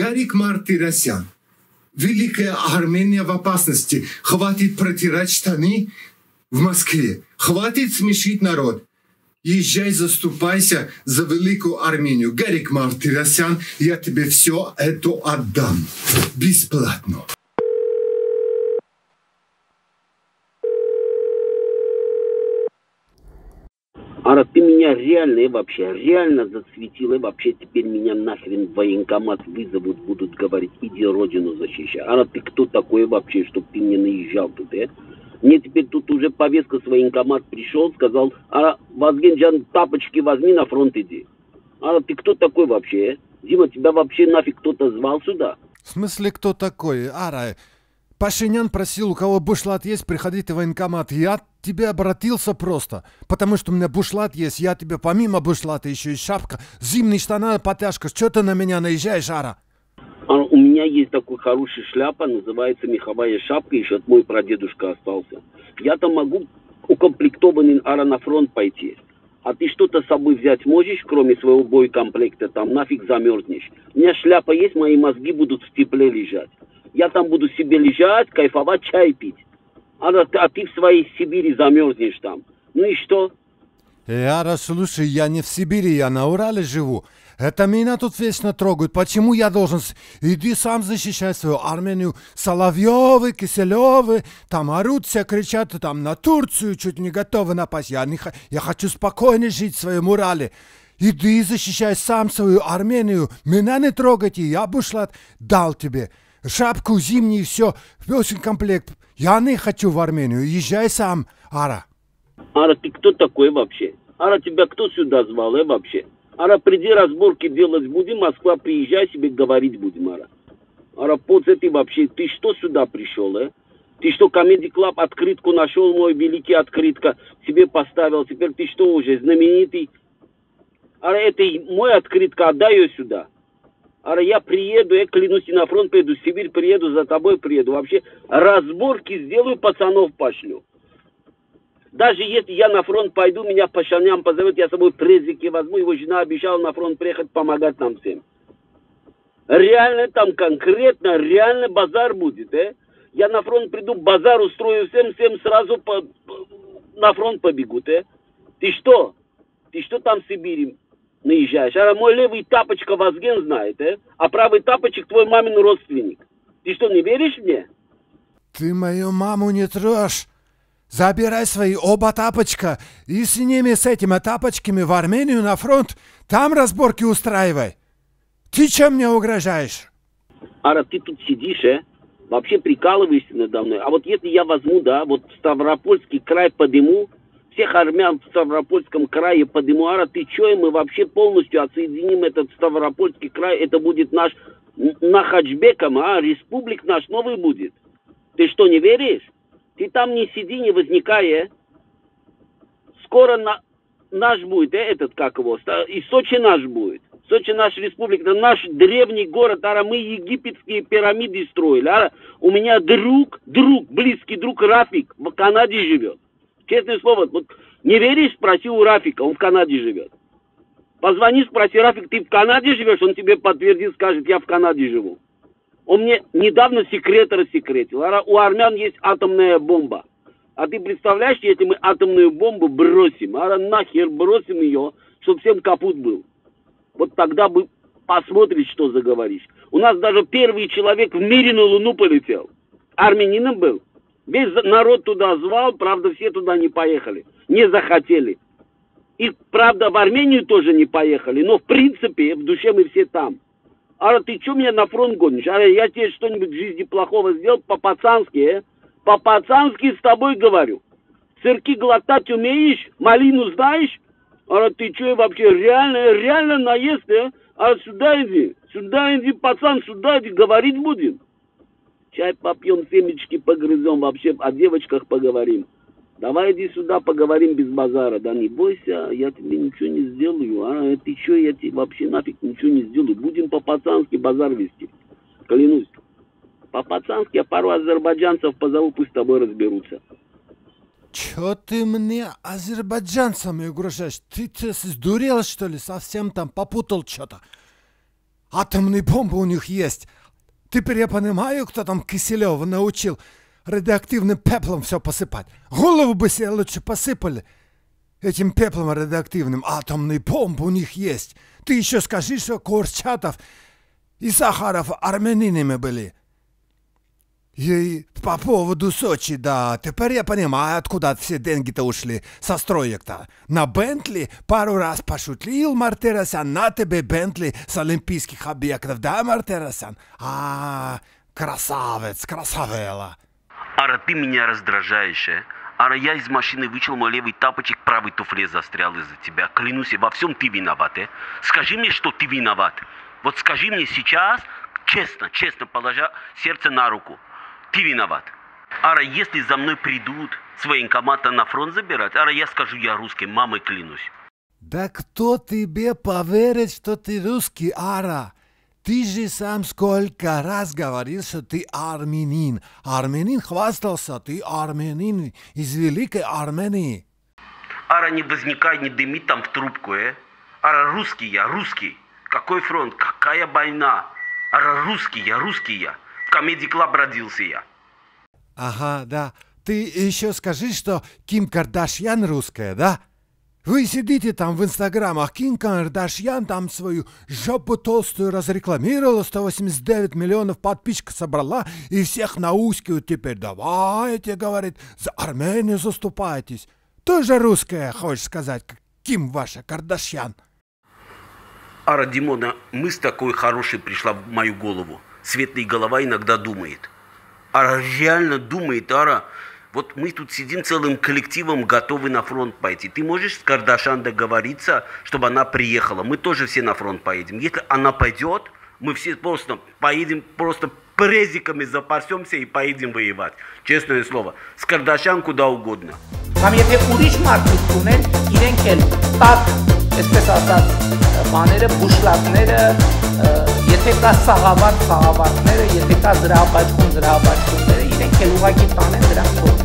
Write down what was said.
Гарик Мартиросян. Великая Армения в опасности. Хватит протирать штаны в Москве. Хватит смешить народ. Езжай, заступайся за великую Армению. Гарик Мартиросян, я тебе все это отдам. Бесплатно. Ара, ты меня реально и вообще, реально зацветила, и вообще теперь меня нахрен в военкомат вызовут, будут говорить, иди родину защищай. Ара, ты кто такой вообще, чтобы ты мне наезжал тут, э? Мне теперь тут уже повестка с военкомат пришел, сказал, а Вазгенджан, тапочки возьми, на фронт иди. А ты кто такой вообще? Э? Дима, тебя вообще нафиг кто-то звал сюда? В смысле, кто такой? Ара, Пашинян просил, у кого бушлат есть, приходите в военкомат. Я тебе обратился просто, потому что у меня бушлат есть. Я тебе помимо бушлата еще и шапка, зимние штаны, потяжка. Что ты на меня наезжаешь, Ара? А у меня есть такой хороший шляпа, называется меховая шапка, еще от мой прадедушка остался. Я там могу укомплектованный ара на фронт пойти. А ты что-то с собой взять можешь, кроме своего боекомплекта, там нафиг замерзнешь. У меня шляпа есть, мои мозги будут в тепле лежать. Я там буду себе лежать, кайфовать, чай пить. А, а ты в своей Сибири замерзнешь там. Ну и что? Яра, слушай, я не в Сибири, я на Урале живу. Это меня тут вечно трогают. Почему я должен... Иди сам защищай свою Армению. Соловьевы, Киселевы, там орут все, кричат, там на Турцию чуть не готовы напасть. Я, не... я хочу спокойно жить в своем Урале. Иди защищай сам свою Армению. Меня не трогайте, я бушлат дал тебе. Шапку зимнюю, все, весь комплект. Я не хочу в Армению. Езжай сам, Ара. Ара, ты кто такой вообще? Ара, тебя кто сюда звал, э, вообще? Ара, приди разборки делать будем, Москва, приезжай себе говорить будем, Ара. Ара, поц, ты вообще, ты что сюда пришел, э? Ты что, Comedy Club открытку нашел, мой великий открытка, себе поставил, теперь ты что уже, знаменитый? Ара, это мой открытка, отдай ее сюда. Ара, я приеду, я клянусь, и на фронт приеду, в Сибирь приеду, за тобой приеду. Вообще, разборки сделаю, пацанов пошлю. Даже если я на фронт пойду, меня по шаням позовет, я с собой презики возьму, его жена обещала на фронт приехать помогать нам всем. Реально там конкретно, реально базар будет, э? Я на фронт приду, базар устрою всем, всем сразу по, на фронт побегут, э? Ты что? Ты что там в Сибири наезжаешь? А мой левый тапочка Вазген знает, э? А правый тапочек твой мамин родственник. Ты что, не веришь мне? Ты мою маму не трожь. Забирай свои оба тапочка и с ними, с этими тапочками в Армению на фронт. Там разборки устраивай. Ты чем мне угрожаешь? Ара, ты тут сидишь, э? Вообще прикалываешься надо мной. А вот если я возьму, да, вот Ставропольский край подыму, всех армян в Ставропольском крае подыму, Ара, ты что, и мы вообще полностью отсоединим этот Ставропольский край, это будет наш Нахачбеком, а, республик наш новый будет. Ты что, не веришь? Ты там не сиди, не возникай, э. Скоро на, наш будет, э, этот, как его, и Сочи наш будет. Сочи наш республика, это наш древний город, ара мы египетские пирамиды строили. Ара, у меня друг, друг, близкий друг Рафик в Канаде живет. Честное слово, вот не веришь, спроси у Рафика, он в Канаде живет. Позвони, спроси, Рафик, ты в Канаде живешь? Он тебе подтвердит, скажет, я в Канаде живу. Он мне недавно секрет рассекретил. У армян есть атомная бомба. А ты представляешь, если мы атомную бомбу бросим, а нахер бросим ее, чтобы всем капут был. Вот тогда бы посмотришь, что заговоришь. У нас даже первый человек в мире на Луну полетел. Армянином был. Весь народ туда звал, правда, все туда не поехали. Не захотели. И, правда, в Армению тоже не поехали. Но, в принципе, в душе мы все там. Ара, ты что меня на фронт гонишь? Ара, я тебе что-нибудь в жизни плохого сделал по-пацански, э? По-пацански с тобой говорю. Сырки глотать умеешь? Малину знаешь? Ара, ты что вообще реально, реально наезд, э? А сюда иди, сюда иди, пацан, сюда иди, говорить будем. Чай попьем, семечки погрызем, вообще о девочках поговорим. Давай иди сюда, поговорим без базара. Да не бойся, я тебе ничего не сделаю. А ты что, я тебе вообще нафиг ничего не сделаю. Будем по-пацански базар вести. Клянусь. По-пацански я пару азербайджанцев позову, пусть с тобой разберутся. Чё ты мне азербайджанцами угрожаешь? Ты, ты сдурел, что ли? Совсем там попутал что-то. Атомные бомбы у них есть. Теперь я понимаю, кто там Киселева научил радиоактивным пеплом все посыпать. Голову бы себе лучше посыпали. Этим пеплом радиоактивным атомные бомбы у них есть. Ты еще скажи, что Курчатов и Сахаров армянинами были. И по поводу Сочи, да, теперь я понимаю, откуда все деньги-то ушли со строек-то. На Бентли пару раз пошутил Мартиросян, на тебе Бентли с олимпийских объектов, да, Мартиросян? А, красавец, красавела. Ара, ты меня раздражаешь, э? Ара, я из машины вычел мой левый тапочек, правый туфле застрял из-за тебя. Клянусь, во всем ты виноват, э? Скажи мне, что ты виноват. Вот скажи мне сейчас, честно, честно, положа сердце на руку. Ты виноват. Ара, если за мной придут с военкомата на фронт забирать, Ара, я скажу, я русский, мамой клянусь. Да кто тебе поверит, что ты русский, Ара? Ты же сам сколько раз говорил, что ты армянин. Армянин хвастался, ты армянин из Великой Армении. Ара, не возникай, не дыми там в трубку, э? Ара, русский я, русский. Какой фронт, какая война? Ара, русский я, русский я. В комедий клаб родился я. Ага, да. Ты еще скажи, что Ким Кардашьян русская, да? Вы сидите там в инстаграмах, Ким Кардашьян там свою жопу толстую разрекламировала, 189 миллионов подписчиков собрала, и всех наускивают теперь. Давайте, говорит, за Армению заступайтесь. Тоже русская, хочешь сказать, как Ким ваша Кардашьян. Ара Димона, мысль такой хорошей пришла в мою голову Светлая голова иногда думает. Ара реально думает, Ара, вот мы тут сидим целым коллективом, готовы на фронт пойти. Ты можешь с Кардашан договориться, чтобы она приехала? Мы тоже все на фронт поедем. Если она пойдет, мы все просто поедем просто презиками запасемся и поедем воевать. Честное слово. С Кардашан куда угодно. Կամ եթե ուրիշ մարդիկ ունեն, իրենք էլ տակ, այսպես ասած, բաները, բուշլատները, եթե կա սաղավարտ, սաղավարտները, եթե կա զրահաբաճկում, զրահաբաճկումները, իրենք էլ ուղղակի տանեն դրանք